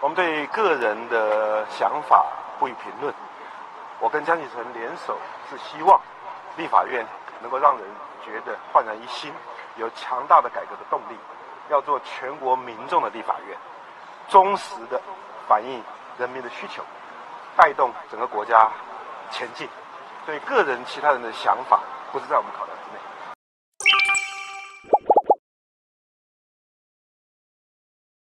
我们对个人的想法不予评论，我跟江启臣联手是希望立法院能够让人觉得焕然一新，有强大的改革的动力，要做全国民众的立法院，忠实的反映人民的需求，带动整个国家前进，对个人其他人的想法不是在我们考量之内。